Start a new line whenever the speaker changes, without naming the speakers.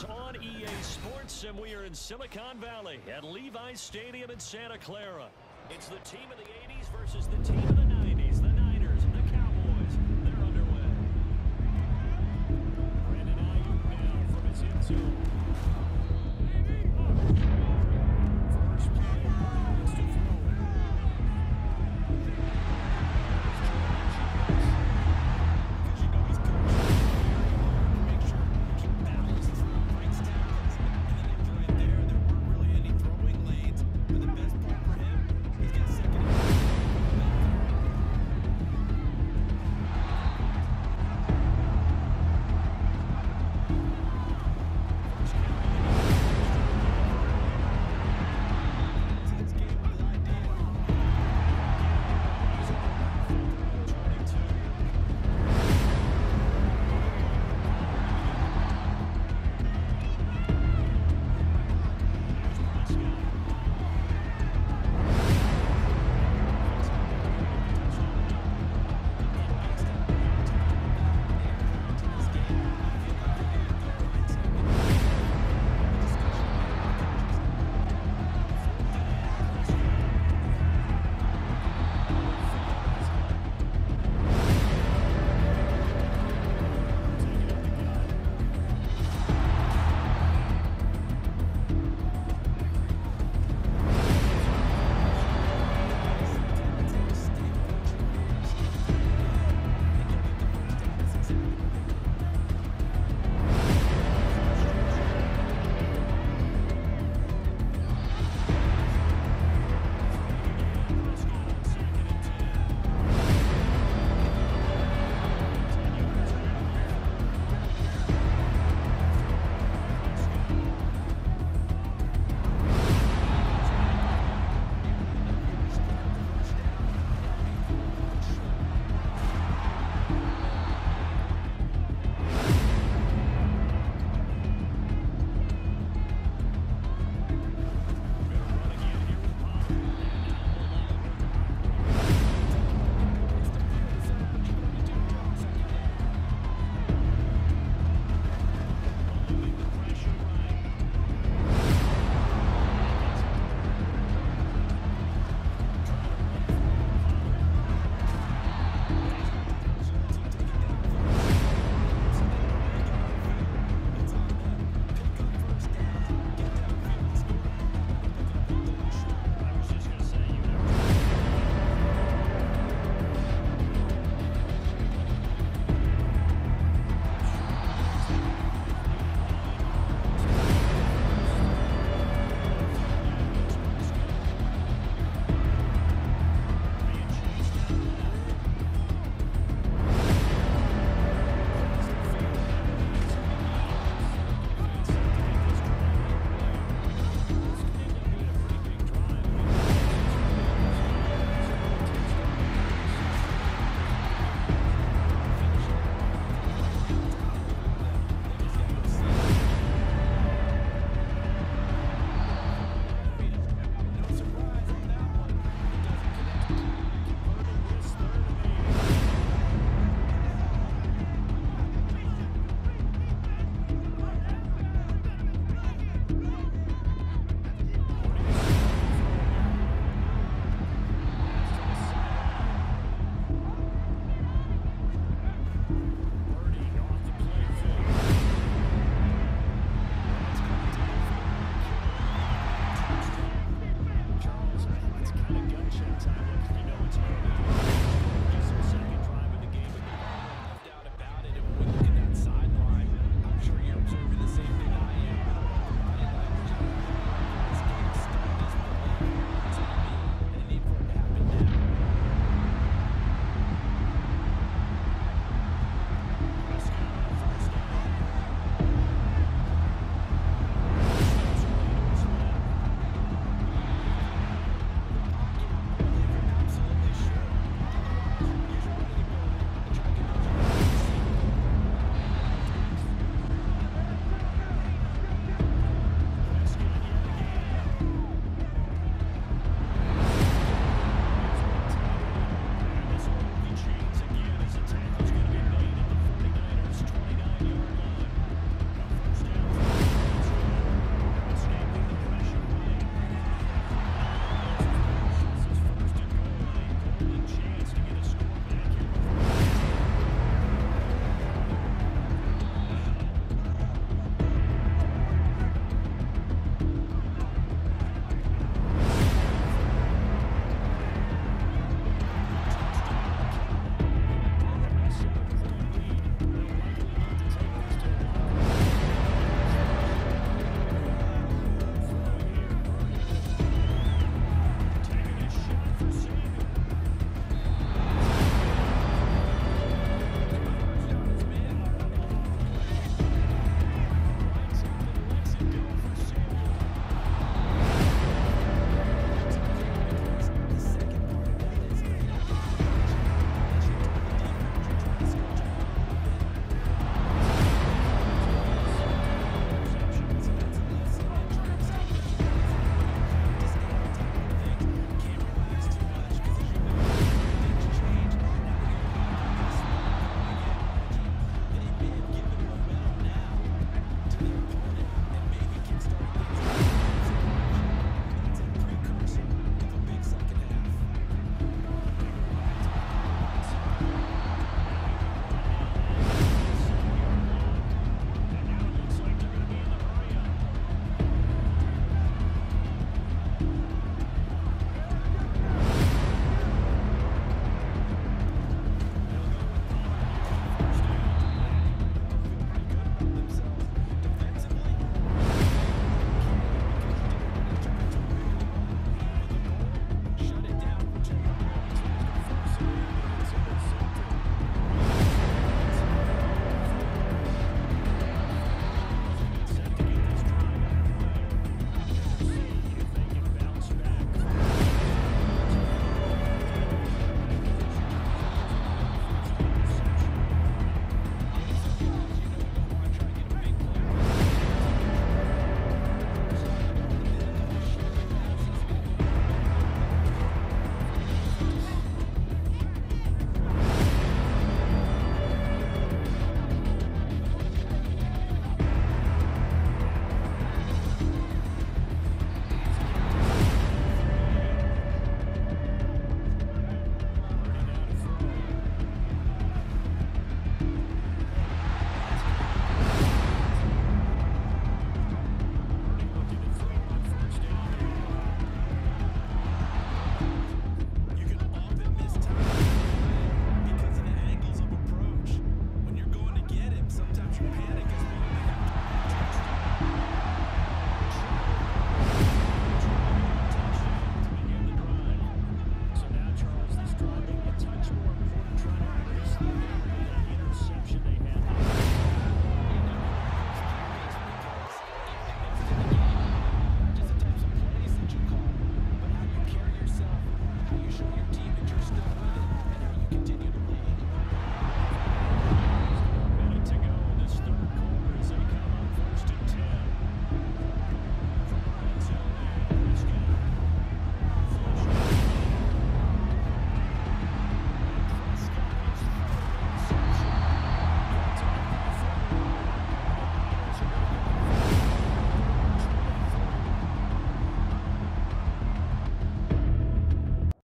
Sports on EA Sports, and we are in Silicon Valley at Levi's Stadium in Santa Clara. It's the team of the 80s versus the team of the